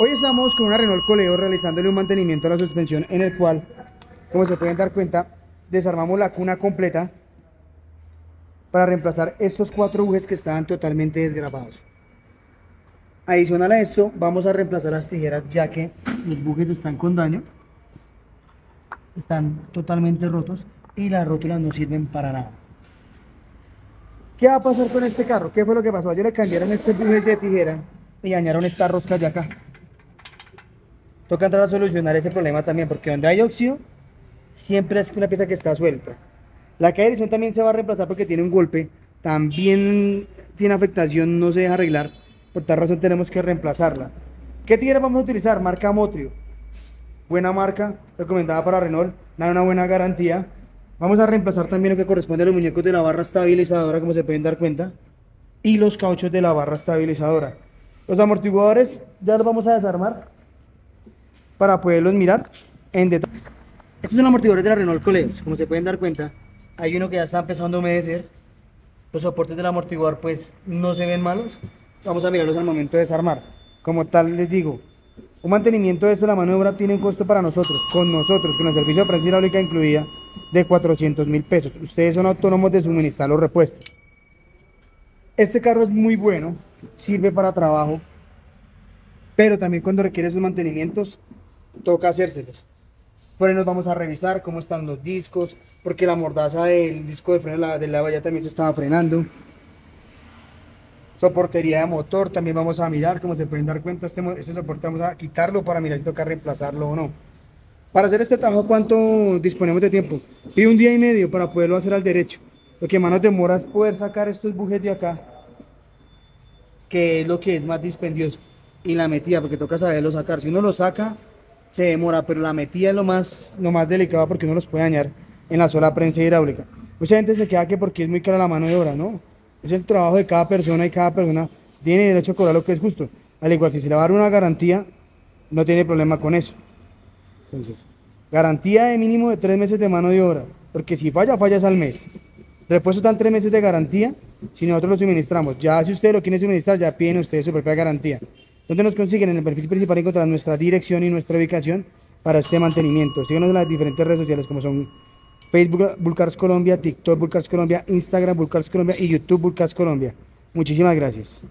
Hoy estamos con una Renault Coleo realizándole un mantenimiento a la suspensión en el cual, como se pueden dar cuenta, desarmamos la cuna completa para reemplazar estos cuatro bujes que estaban totalmente desgrabados. Adicional a esto, vamos a reemplazar las tijeras ya que los bujes están con daño, están totalmente rotos y las rótulas no sirven para nada. ¿Qué va a pasar con este carro? ¿Qué fue lo que pasó? Ayer le cambiaron este buje de tijera y dañaron esta rosca de acá. Toca entrar a solucionar ese problema también, porque donde hay óxido, siempre es una pieza que está suelta. La caja de dirección también se va a reemplazar porque tiene un golpe, también tiene afectación, no se deja arreglar, por tal razón tenemos que reemplazarla. ¿Qué tijera vamos a utilizar? Marca Motrio. Buena marca, recomendada para Renault, da una buena garantía. Vamos a reemplazar también lo que corresponde a los muñecos de la barra estabilizadora, como se pueden dar cuenta, y los cauchos de la barra estabilizadora. Los amortiguadores ya los vamos a desarmar para poderlos mirar en detalle. Estos son amortiguadores de la Renault Coleos, como se pueden dar cuenta. Hay uno que ya está empezando a humedecer. Los soportes del amortiguador pues no se ven malos. Vamos a mirarlos al momento de desarmar. Como tal les digo, un mantenimiento de esto, la mano de obra tiene un costo para nosotros, con nosotros, con el servicio de prensa hidráulica incluida, de 400 mil pesos. Ustedes son autónomos de suministrar los repuestos. Este carro es muy bueno, sirve para trabajo, pero también cuando requiere sus mantenimientos, toca hacérselos. Frenos vamos a revisar cómo están los discos, porque la mordaza del disco de freno del lava ya también se estaba frenando soportería de motor también vamos a mirar, como se pueden dar cuenta, este, este soporte vamos a quitarlo para mirar si toca reemplazarlo o no. Para hacer este trabajo, ¿cuánto disponemos de tiempo? Pide un día y medio para poderlo hacer al derecho. Lo que más nos demora es poder sacar estos bujes de acá, que es lo que es más dispendioso. Y la metida, porque toca saberlo sacar. Si uno lo saca, se demora, pero la metida es lo más, lo más delicado porque uno los puede dañar en la sola prensa hidráulica. Mucha gente se queda que porque es muy cara la mano de obra, ¿no? es el trabajo de cada persona y cada persona tiene derecho a cobrar lo que es justo. Al igual, si se le va a dar una garantía, no tiene problema con eso. Entonces, garantía de mínimo de tres meses de mano de obra, porque si falla, fallas al mes. Repuesto están tres meses de garantía si nosotros lo suministramos. Ya si ustedes lo quieren suministrar, ya piden ustedes su propia garantía. Donde nos consiguen en el perfil principal encontrar nuestra dirección y nuestra ubicación para este mantenimiento. Síganos en las diferentes redes sociales como son Facebook Vulcars Colombia, TikTok Vulcars Colombia, Instagram Vulcars Colombia y YouTube Vulcars Colombia. Muchísimas gracias.